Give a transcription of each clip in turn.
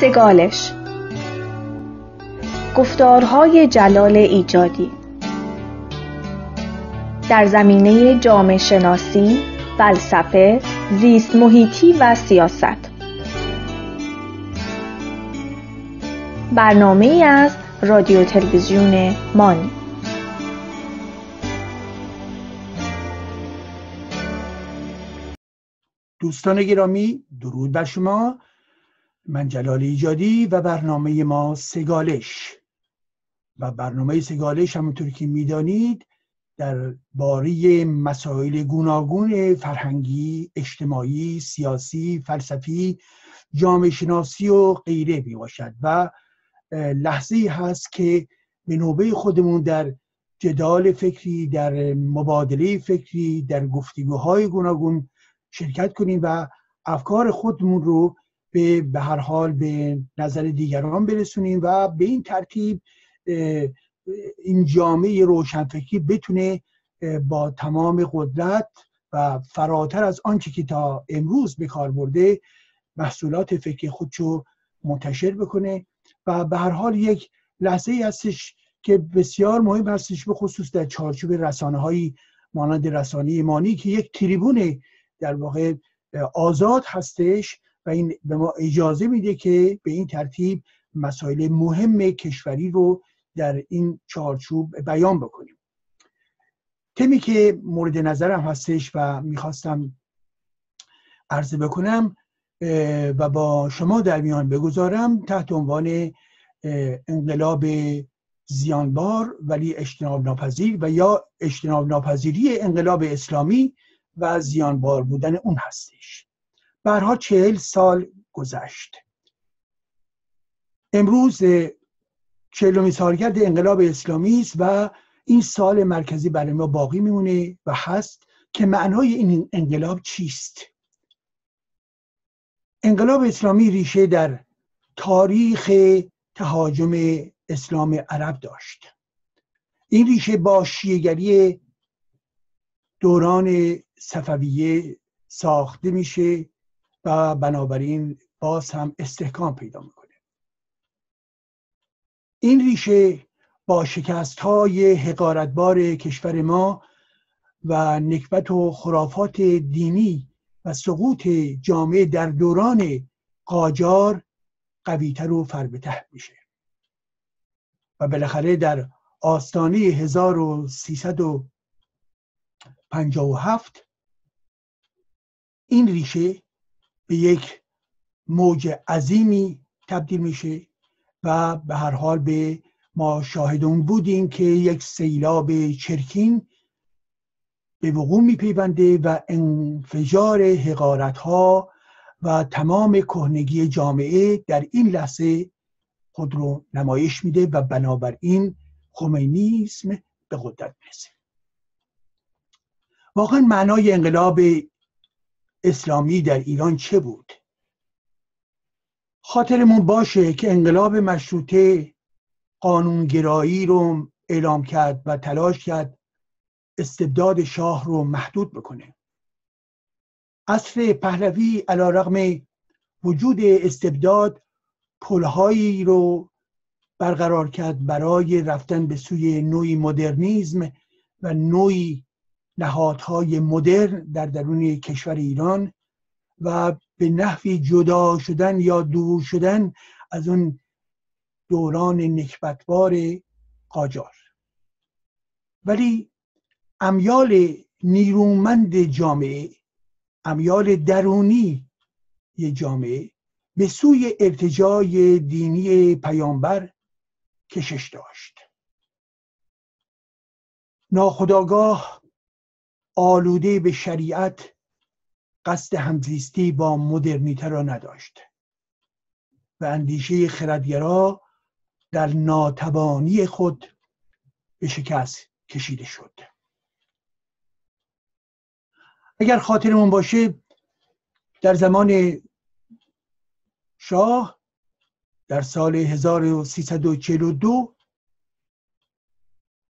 سگالش گفتارهای جلال ایجادی. در زمینه جامعه شناسی، فلسفه، زیست محیطی و سیاست. برنامه ای از رادیو تلویزیون مانی. دوستان گرامی درود بر شما. من جلال ایجادی و برنامه ما سگالش. و برنامه سگالش همونطور که می‌دانید در باری مسائل گوناگون فرهنگی، اجتماعی، سیاسی، فلسفی، جامعه شناسی و غیره می باشد و لحظه هست که به نوبه خودمون در جدال فکری در مبادله فکری در گفتگوهای گوناگون شرکت کنیم و افکار خودمون رو به به هر حال به نظر دیگران برسونیم و به این ترتیب این جامعه روشنفکری بتونه با تمام قدرت و فراتر از آنچه که تا امروز به کار برده محصولات فکری خودشو منتشر بکنه و به هر حال یک لحظه ای هستش که بسیار مهم هستش به خصوص در چارچوب رسانه هایی مانند رسانه ایمانی که یک تریبون در واقع آزاد هستش و این به ما اجازه میده که به این ترتیب مسائل مهم کشوری رو در این چارچوب بیان بکنیم. تمی که مورد نظرم هستش و می‌خواستم عرضه بکنم و با شما در میان بگذارم تحت عنوان انقلاب زیانبار ولی اجتناب ناپذیر و یا اجتناب ناپذیری انقلاب اسلامی و زیانبار بودن اون هستش. برها چهل سال گذشت. امروز چهلمین سالگرد انقلاب اسلامی است و این سال مرکزی برای ما باقی میمونه و هست که معنای این انقلاب چیست. انقلاب اسلامی ریشه در تاریخ تهاجم اسلام عرب داشت. این ریشه با شیعگری دوران صفویه ساخته میشه بنابراین باز هم استحکام پیدا می‌کنه. این ریشه با شکست های حقارتبار کشور ما و نکبت و خرافات دینی و سقوط جامعه در دوران قاجار قویتر و فربته میشه. و بالاخره در آستانه 1357 این ریشه به یک موج عظیمی تبدیل میشه و به هر حال به ما شاهدون بودیم که یک سیلاب چرکین به وقوع میپیونده و انفجار حقارت ها و تمام کهنگی جامعه در این لحظه خود رو نمایش میده و بنابراین خمینیسم به قدرت می‌رسه. واقعا معنای انقلاب اسلامی در ایران چه بود؟ خاطرمون باشه که انقلاب مشروطه قانونگرایی رو اعلام کرد و تلاش کرد استبداد شاه رو محدود بکنه. عصر پهلوی علا رغم وجود استبداد پلهایی رو برقرار کرد برای رفتن به سوی نوعی مدرنیزم و نوعی نهادهای مدرن در درون کشور ایران و به نحوی جدا شدن یا دور شدن از اون دوران نکبتبار قاجار. ولی امیال نیرومند جامعه امیال درونی جامعه به سوی ارتجای دینی پیامبر کشش داشت. ناخداگاه آلوده به شریعت قصد همزیستی با مدرنیته را نداشت و اندیشه خردگرا در ناتوانی خود به شکست کشیده شد. اگر خاطرمون باشه در زمان شاه در سال 1342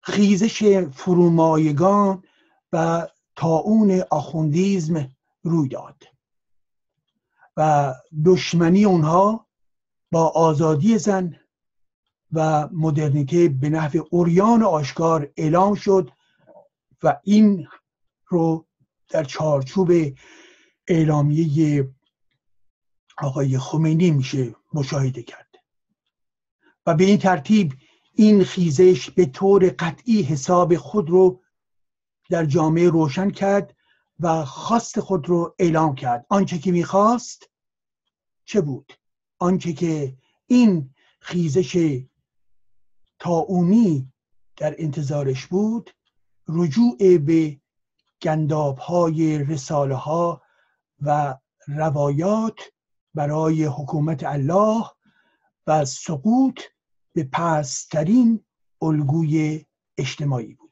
خیزش فرومایگان و تاون آخوندیزم روی داد. و دشمنی اونها با آزادی زن و مدرنیته به نحو اوریان آشکار اعلام شد و این رو در چارچوب اعلامیه آقای خمینی میشه مشاهده کرد. و به این ترتیب این خیزش به طور قطعی حساب خود رو در جامعه روشن کرد و خواست خود رو اعلام کرد. آنچه که می‌خواست چه بود؟ آنچه که این خیزش تاونی در انتظارش بود رجوع به گنداب های رساله ها و روایات برای حکومت الله و سقوط به پسترین الگوی اجتماعی بودش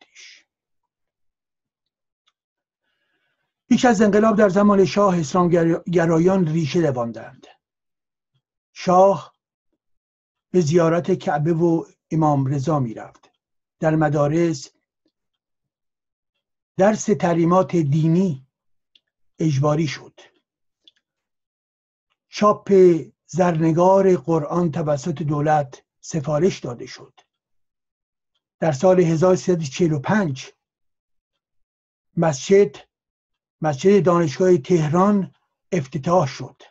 پیش از انقلاب در زمان شاه اسلام گرایان ریشه دواندند شاه به زیارت کعبه و امام رضا می‌رفت. در مدارس درس تعلیمات دینی اجباری شد. چاپ زرنگار قرآن توسط دولت سفارش داده شد. در سال 1345 مسجد مسجد دانشگاه تهران افتتاح شد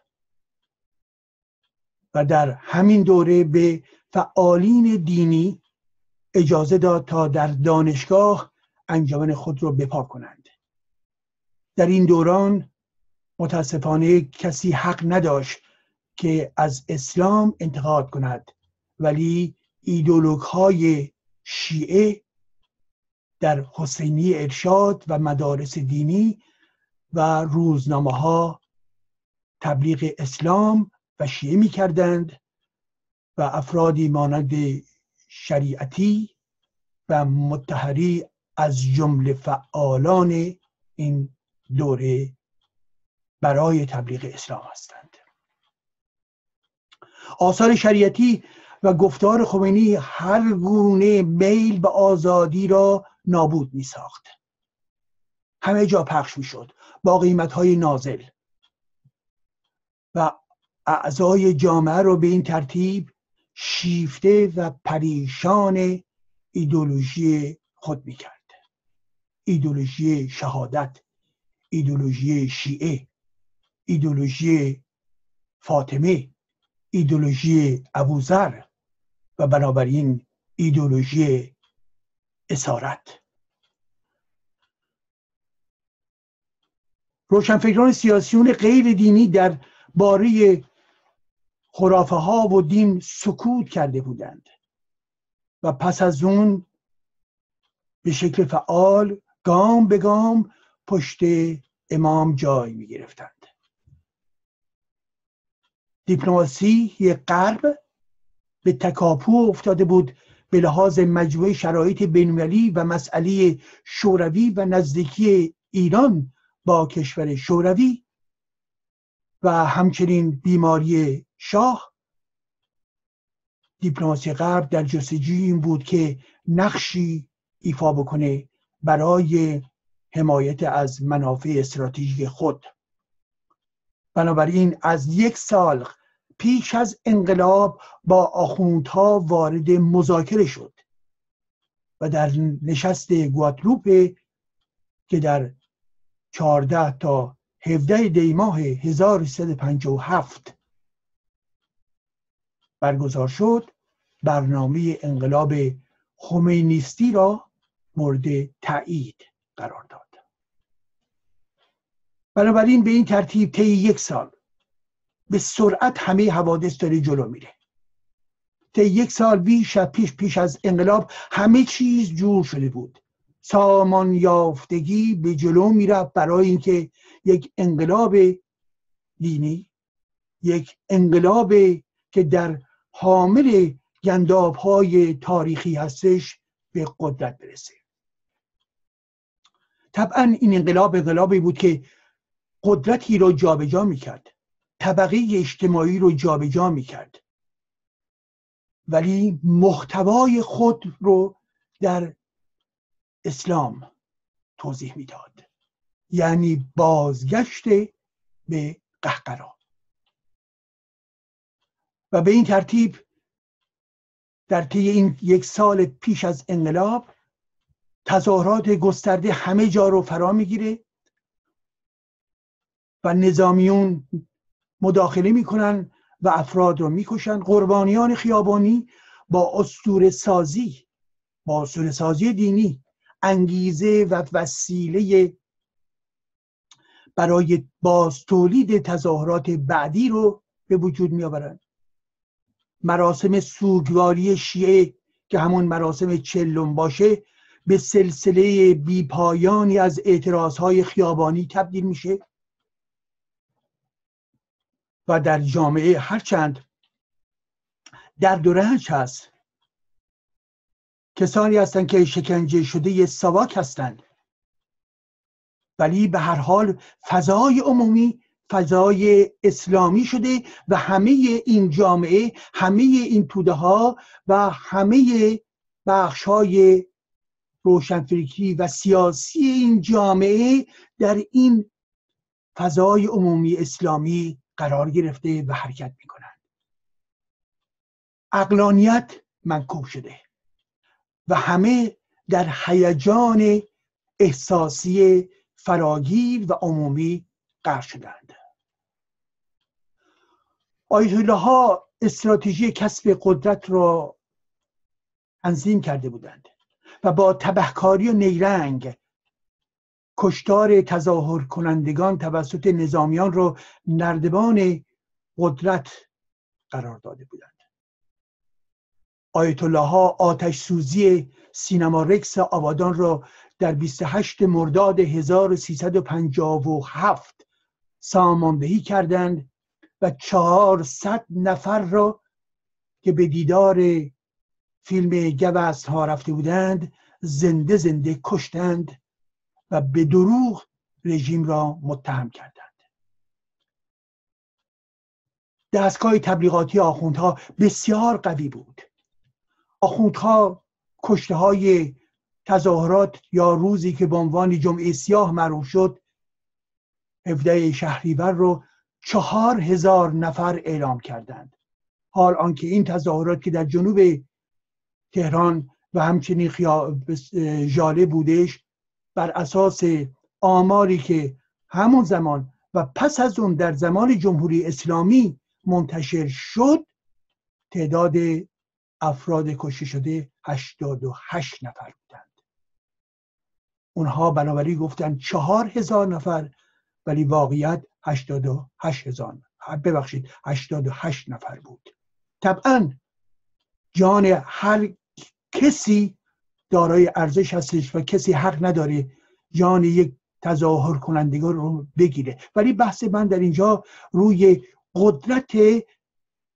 و در همین دوره به فعالین دینی اجازه داد تا در دانشگاه انجمن خود را بپا کنند. در این دوران متاسفانه کسی حق نداشت که از اسلام انتقاد کند ولی ایدولوگ های شیعه در حسینی ارشاد و مدارس دینی و روزنامه ها تبلیغ اسلام و شیعه می کردند و افرادی مانند شریعتی و متحری از جمله فعالان این دوره برای تبلیغ اسلام هستند. آثار شریعتی و گفتار خمینی هر گونه میل به آزادی را نابود می ساخت همه جا پخش می شد با قیمت های نازل. و اعضای جامعه رو به این ترتیب شیفته و پریشان ایدولوژی خود می کرد ایدولوژی شهادت ایدولوژی شیعه ایدولوژی فاطمه ایدولوژی ابوذر و بنابراین ایدولوژی اسارت. روشنفکران سیاسیون غیر دینی در باره خرافه ها و دین سکوت کرده بودند و پس از اون به شکل فعال گام به گام پشت امام جای می گرفتند دیپلماسی غرب به تکاپو افتاده بود به لحاظ مجموعه شرایط بینالمللی و مسئله شوروی و نزدیکی ایران با کشور شوروی و همچنین بیماری شاه. دیپلماسی غرب در جستجوی این بود که نقشی ایفا بکنه برای حمایت از منافع استراتژیک خود. بنابراین از یک سال پیش از انقلاب با آخوندها وارد مذاکره شد و در نشست گواتلوپ که در 14 تا 17 دی ماه 1357 برگزار شد. برنامه انقلاب خمینیستی را مورد تایید قرار داد. بنابراین به این ترتیب طی یک سال به سرعت همه حوادث داره جلو میره. طی یک سال بیش از پیش پیش از انقلاب همه چیز جور شده بود. سامان یافتگی به جلو می‌رفت برای اینکه یک انقلاب دینی یک انقلاب که در حامل گنداب های تاریخی هستش به قدرت برسه. طبعا این انقلاب انقلابی بود که قدرتی رو جابجا می‌کرد طبقه اجتماعی رو جابجا می‌کرد. ولی محتوای خود رو در اسلام توضیح می‌داد. یعنی بازگشت به قهقرا. و به این ترتیب در طی این یک سال پیش از انقلاب تظاهرات گسترده همه جا رو فرا می‌گیره و نظامیون مداخله می‌کنن و افراد رو می‌کشن. قربانیان خیابانی با اسطوره سازی با اسطوره سازی دینی انگیزه و وسیله برای باز تولید تظاهرات بعدی رو به وجود می آورند مراسم سوگواری شیعه که همون مراسم چلم باشه به سلسله بیپایانی از های خیابانی تبدیل میشه و در جامعه هرچند در و هست. کسانی هستند که شکنجه شده یه سواک هستند. ولی به هر حال فضای عمومی فضای اسلامی شده و همه این جامعه همه این توده ها و همه بخش های روشنفکری و سیاسی این جامعه در این فضای عمومی اسلامی قرار گرفته و حرکت می کنند اقلانیت منکوب شده. و همه در هیجان احساسی فراگیر و عمومی غرق شدند. آیت ها استراتژی کسب قدرت را تنظیم کرده بودند و با تبهکاری و نیرنگ کشتار تظاهر کنندگان توسط نظامیان را نردبان قدرت قرار داده بودند. آیت الله ها آتش سوزی سینما رکس آبادان را در 28 مرداد 1357 ساماندهی کردند و 400 نفر را که به دیدار فیلم گوست ها رفته بودند زنده زنده کشتند و به دروغ رژیم را متهم کردند. دستگاه تبلیغاتی آخوندها بسیار قوی بود. آخوندها کشته های تظاهرات یا روزی که به عنوان جمعه سیاه معروف شد 17 شهریور رو چهار هزار نفر اعلام کردند. حال آنکه این تظاهرات که در جنوب تهران و همچنین جاله بودش بر اساس آماری که همون زمان و پس از اون در زمان جمهوری اسلامی منتشر شد تعداد افراد کشته شده 88 نفر بودند. اونها بنابراین گفتن چهار هزار نفر ولی واقعیت 88 هزار ببخشید 88 نفر بود. طبعا جان هر کسی دارای ارزش هستش و کسی حق نداره جان یک تظاهر کنندگان رو بگیره. ولی بحث من در اینجا روی قدرت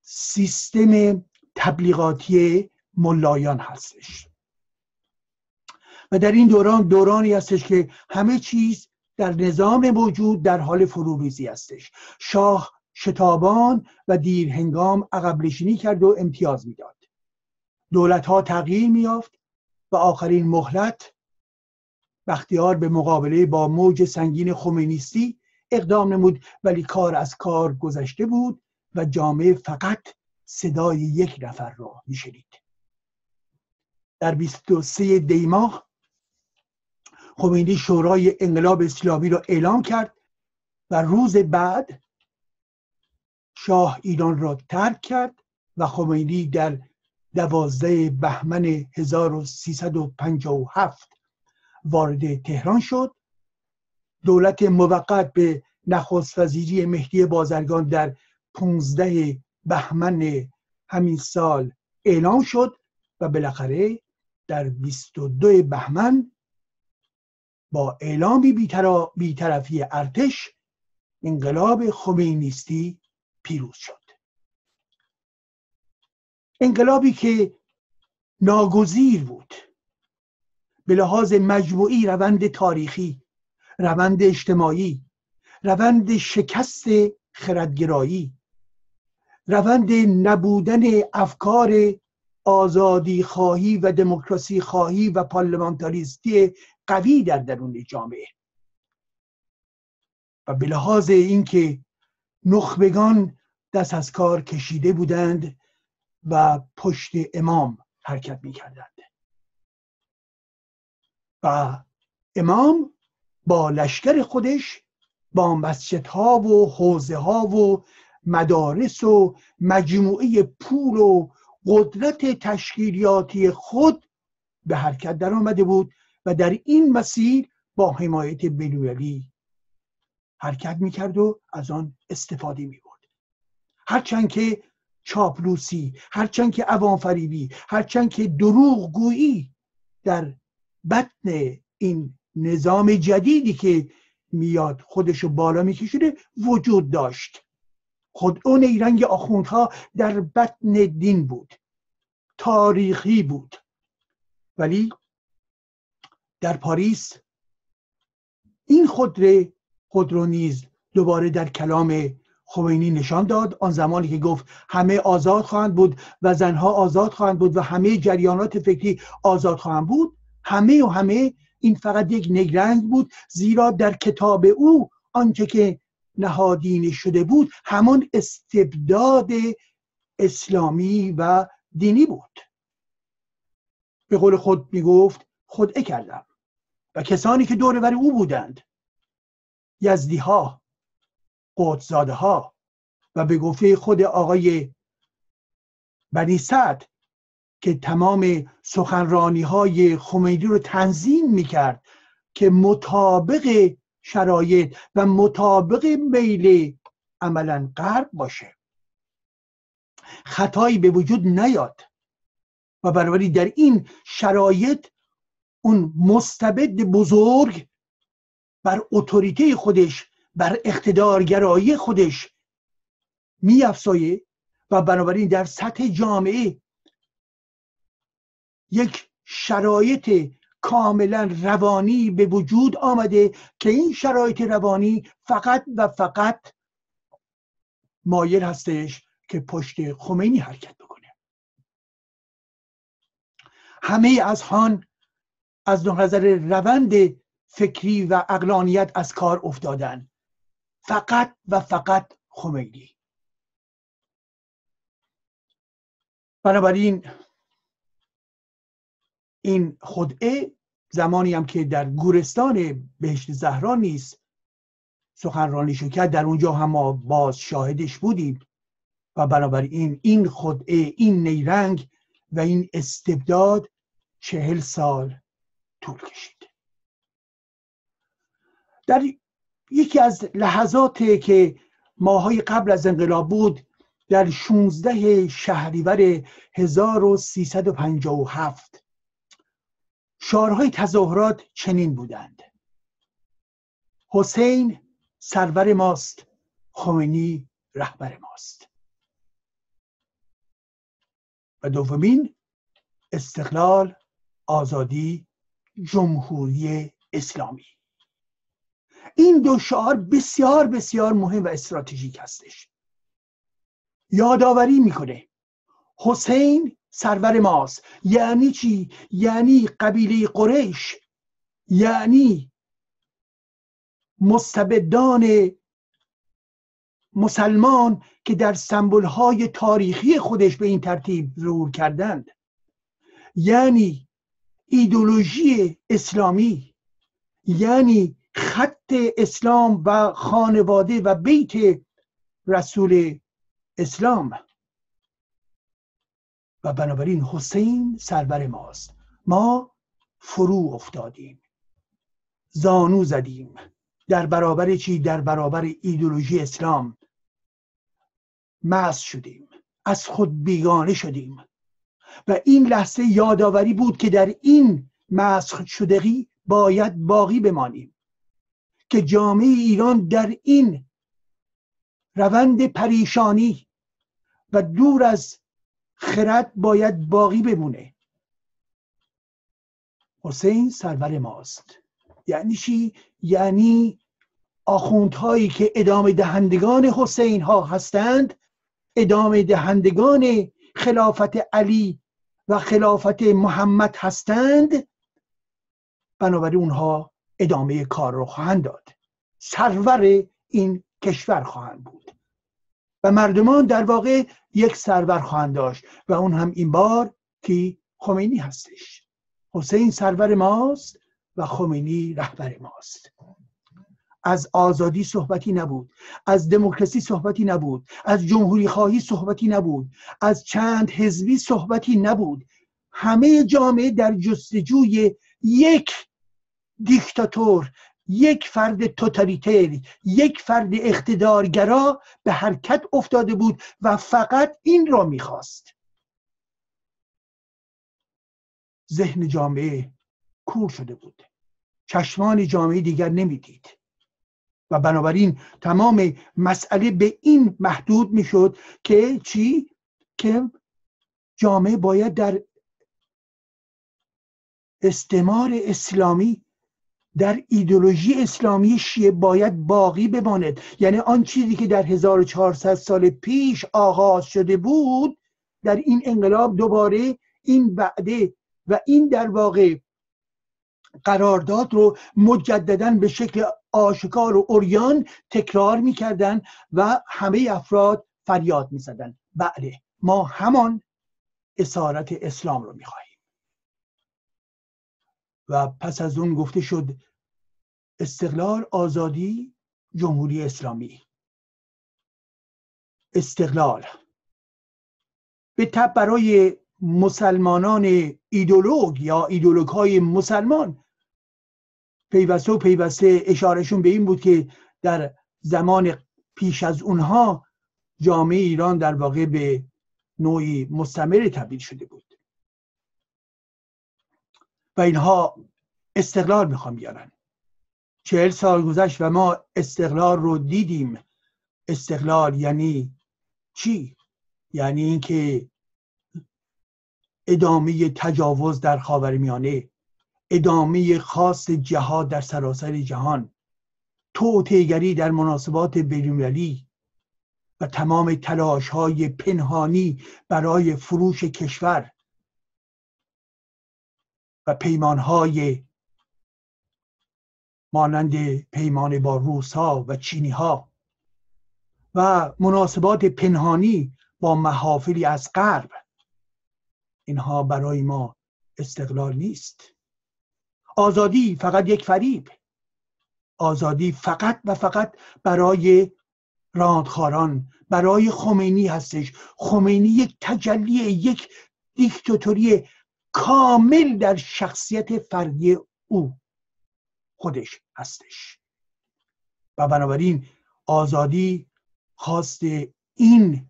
سیستم تبلیغاتی ملایان هستش. و در این دوران دورانی هستش که همه چیز در نظام موجود در حال فروریزی هستش. شاه شتابان و دیر هنگام عقب کرد و امتیاز می‌داد. دولت ها تغییر میافت و آخرین مهلت بختیار به مقابله با موج سنگین خمینیستی اقدام نمود ولی کار از کار گذشته بود و جامعه فقط صدای یک نفر را میشنید. در 23 دیماه خمینی شورای انقلاب اسلامی را اعلام کرد و روز بعد شاه ایران را ترک کرد و خمینی در دوازده بهمن 1357 وارد تهران شد. دولت موقت به نخست وزیری مهدی بازرگان در 15 بهمن همین سال اعلام شد و بالاخره در 22 بهمن با اعلامی بیطرفی ارتش انقلاب خمینیستی پیروز شد. انقلابی که ناگزیر بود. به لحاظ مجموعی روند تاریخی روند اجتماعی روند شکست خردگرایی روند نبودن افکار آزادی خواهی و دموکراسی خواهی و پارلمانتاریستی قوی در درون جامعه. و به لحاظ اینکه نخبگان دست از کار کشیده بودند و پشت امام حرکت می کردند و امام با لشکر خودش با مسجدها و حوزه ها و مدارس و مجموعه پول و قدرت تشکیلیاتی خود به حرکت در آمده بود و در این مسیر با حمایت بنویلی حرکت می‌کرد و از آن استفاده می‌برد. هرچند که چاپلوسی هرچند که عوام هرچند که دروغ گویی در بطن این نظام جدیدی که میاد خودشو بالا میکشیده وجود داشت. خود اون ایرنگ آخوندها در بطن دین بود تاریخی بود. ولی در پاریس این خودره خود رو نیز دوباره در کلام خمینی نشان داد. آن زمانی که گفت همه آزاد خواهند بود و زنها آزاد خواهند بود و همه جریانات فکری آزاد خواهند بود همه و همه این فقط یک نگرنگ بود زیرا در کتاب او آنچه که نهادینه شده بود همان استبداد اسلامی و دینی بود. به قول خود می‌گفت خود کردم و کسانی که دور او بودند یزدی ها قدزاده ها و به گفته خود آقای بنی سعد که تمام سخنرانی های خمینی رو تنظیم می‌کرد که مطابق شرایط و مطابق میل عملا غرب باشه. خطایی به وجود نیاد و بنابراین در این شرایط اون مستبد بزرگ بر اتوریته خودش بر اقتدارگرایی خودش میافزایه و بنابراین در سطح جامعه یک شرایط کاملا روانی به وجود آمده که این شرایط روانی فقط و فقط مایل هستش که پشت خمینی حرکت بکنه. همه از هان از نظر روند فکری و اقلانیت از کار افتادن. فقط و فقط خمینی. بنابراین این خدعه زمانی هم که در گورستان بهشت زهرا نیست سخنرانی کرد در اونجا هم ما باز شاهدش بودیم و بنابراین این خدعه این نیرنگ و این استبداد چهل سال طول کشید. در یکی از لحظات که ماهای قبل از انقلاب بود در 16 شهریور 1357 شعارهای تظاهرات چنین بودند. حسین سرور ماست خمینی رهبر ماست. و دومین استقلال آزادی جمهوری اسلامی. این دو شعار بسیار بسیار مهم و استراتژیک هستش. یادآوری می‌کنه. حسین سرور ماست. یعنی چی؟ یعنی قبیله قریش. یعنی مستبدان مسلمان که در های تاریخی خودش به این ترتیب ظهور کردند. یعنی ایدولوژی اسلامی. یعنی خط اسلام و خانواده و بیت رسول اسلام. و بنابراین حسین سرور ماست. ما فرو افتادیم. زانو زدیم. در برابر چی؟ در برابر ایدولوژی اسلام. مس شدیم. از خود بیگانه شدیم. و این لحظه یادآوری بود که در این مسخ شدگی باید باقی بمانیم. که جامعه ایران در این روند پریشانی و دور از خرد باید باقی بمونه. حسین سرور ماست. یعنی چی؟ یعنی آخوندهایی که ادامه دهندگان حسین ها هستند ادامه دهندگان خلافت علی و خلافت محمد هستند بنابراین اونها ادامه کار رو خواهند داد. سرور این کشور خواهند بود. و مردمان در واقع یک سرور خواهند داشت و اون هم این بار که خمینی هستش. حسین سرور ماست و خمینی رهبر ماست. از آزادی صحبتی نبود از دموکراسی صحبتی نبود از جمهوری خواهی صحبتی نبود از چند حزبی صحبتی نبود. همه جامعه در جستجوی یک دیکتاتور یک فرد توتالیتر یک فرد اقتدارگرا به حرکت افتاده بود و فقط این را می‌خواست. ذهن جامعه کور شده بود. چشمان جامعه دیگر نمی‌دید. و بنابراین تمام مسئله به این محدود می‌شد که چی؟ که جامعه باید در استعمار اسلامی در ایدولوژی اسلامی شیعه باید باقی بماند. یعنی آن چیزی که در 1400 سال پیش آغاز شده بود در این انقلاب دوباره این وعده و این در واقع قرارداد رو مجددا به شکل آشکار و اوریان تکرار می‌کردن و همه افراد فریاد می‌زدن. بله ما همان اسارت اسلام رو می‌خواهیم و پس از اون گفته شد استقلال آزادی جمهوری اسلامی. استقلال. به تب برای مسلمانان ایدولوگ یا ایدولوگ های مسلمان پیوسته و پیوسته اشارهشون به این بود که در زمان پیش از اونها جامعه ایران در واقع به نوعی مستمر تبدیل شده بود. و اینها استقلال می‌خوان بیارن. چهل سال گذشت و ما استقلال رو دیدیم. استقلال یعنی چی؟ یعنی اینکه ادامه تجاوز در خاورمیانه ادامه خاص جهاد در سراسر جهان توتیگری در مناسبات بینالمللی و تمام تلاش های پنهانی برای فروش کشور. و پیمان های مانند پیمان با روس ها و چینی ها و مناسبات پنهانی با محافلی از غرب. اینها برای ما استقلال نیست. آزادی فقط یک فریب. آزادی فقط و فقط برای راندخاران برای خمینی هستش. خمینی یک تجلی یک دیکتاتوری کامل در شخصیت فردی او خودش هستش. و بنابراین آزادی خواست این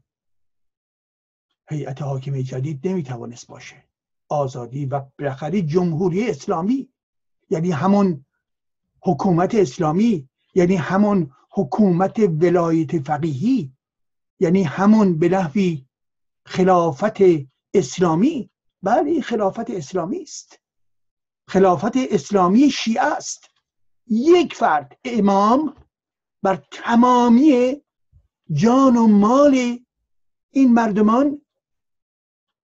هیئت حاکمه جدید نمی‌توانست باشه. آزادی و بالاخره جمهوری اسلامی یعنی همون حکومت اسلامی یعنی همون حکومت ولایت فقیهی یعنی همون به نحوی خلافت اسلامی بله خلافت اسلامی است. خلافت اسلامی شیعه است. یک فرد امام بر تمامی جان و مال این مردمان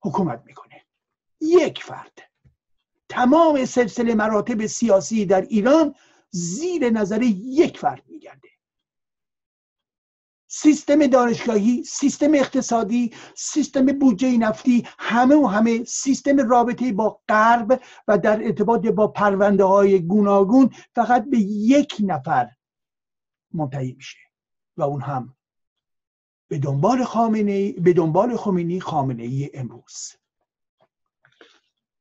حکومت می‌کنه. یک فرد. تمام سلسله مراتب سیاسی در ایران زیر نظر یک فرد میگرده. سیستم دانشگاهی سیستم اقتصادی سیستم بودجه نفتی همه و همه سیستم رابطه با غرب و در ارتباط با پرونده های گوناگون فقط به یک نفر منتهی میشه و اون هم به دنبال خامنه به دنبال خمینی خامنه ای امروز.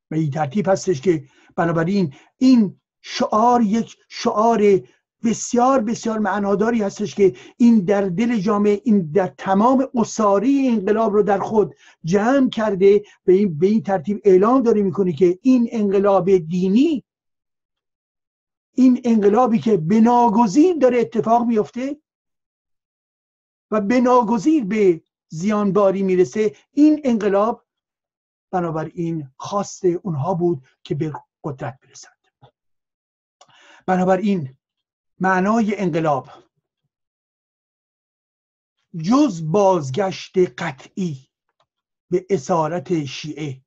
به این ترتیب هستش که بنابراین این شعار یک شعار بسیار بسیار معناداری هستش که این در دل جامعه این در تمام اصاری انقلاب رو در خود جمع کرده به این, به این ترتیب اعلام داره می‌کنه که این انقلاب دینی این انقلابی که بناگزیر داره اتفاق میفته و بناگزیر به زیانباری می‌رسه این انقلاب بنابراین خواست اونها بود که به قدرت برسند. بنابراین معنای انقلاب. جز بازگشت قطعی به اسارت شیعه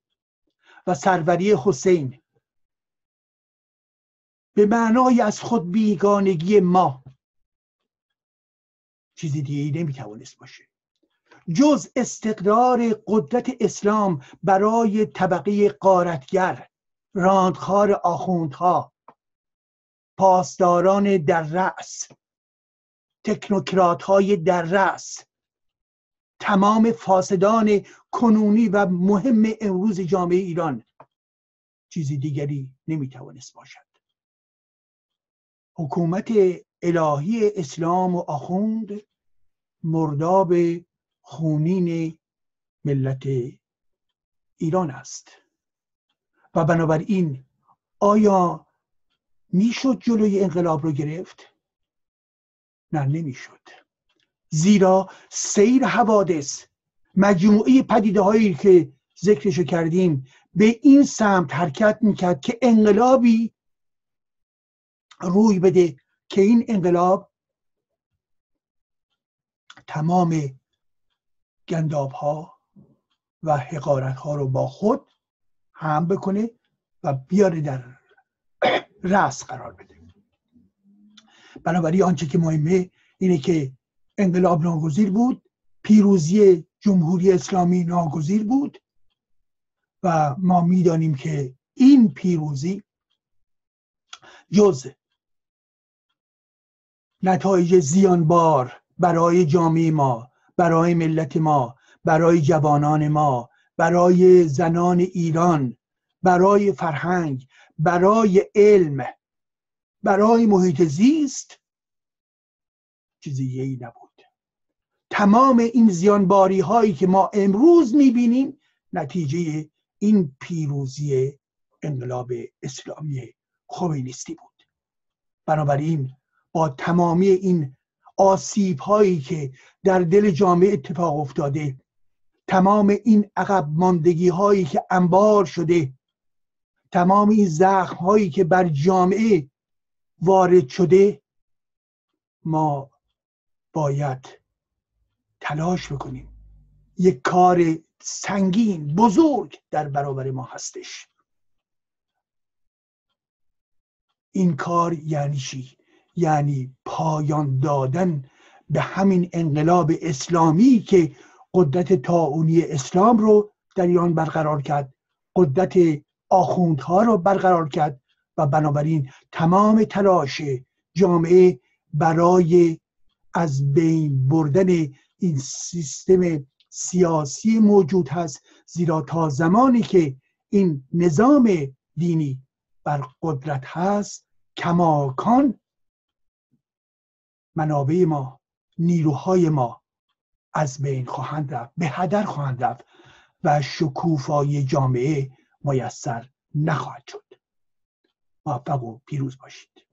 و سروری حسین. به معنای از خود بیگانگی ما. چیزی دیگه نمی‌توانست باشه. جز استقرار قدرت اسلام برای طبقه قارتگر راندخار آخوندها پاسداران در رأس تکنوکرات های در رأس تمام فاسدان کنونی و مهم امروز جامعه ایران. چیزی دیگری نمی‌توانست باشد. حکومت الهی اسلام و آخوند مرداب خونین ملت ایران است. و بنابراین آیا می‌شد جلوی انقلاب رو گرفت؟ نه نمی‌شد. زیرا سیر حوادث مجموعه پدیده هایی که ذکرشو کردیم به این سمت حرکت می‌کرد که انقلابی روی بده که این انقلاب تمام گنداب ها و حقارت ها رو با خود هم بکنه و بیاره در رأس قرار بده. بنابراین آنچه که مهمه اینه که انقلاب ناگزیر بود پیروزی جمهوری اسلامی ناگزیر بود و ما می‌دانیم که این پیروزی جز نتایج زیانبار برای جامعه ما برای ملت ما برای جوانان ما برای زنان ایران برای فرهنگ برای علم برای محیط زیست چیزی ای نبود. تمام این زیانباری هایی که ما امروز می‌بینیم نتیجه این پیروزی انقلاب اسلامی خمینیستی بود. بنابراین با تمامی این آسیب هایی که در دل جامعه اتفاق افتاده تمام این عقب ماندگی هایی که انبار شده تمام این زخم هایی که بر جامعه وارد شده ما باید تلاش بکنیم. یک کار سنگین بزرگ در برابر ما هستش. این کار یعنی چی؟ یعنی پایان دادن به همین انقلاب اسلامی که قدرت تاونی اسلام رو در ایران برقرار کرد. قدرت آخوندها رو برقرار کرد و بنابراین تمام تلاش جامعه برای از بین بردن این سیستم سیاسی موجود هست زیرا تا زمانی که این نظام دینی بر قدرت هست کماکان منابع ما نیروهای ما از بین خواهند رفت به هدر خواهند رفت و شکوفای جامعه میسر نخواهد شد. موفق و پیروز باشید.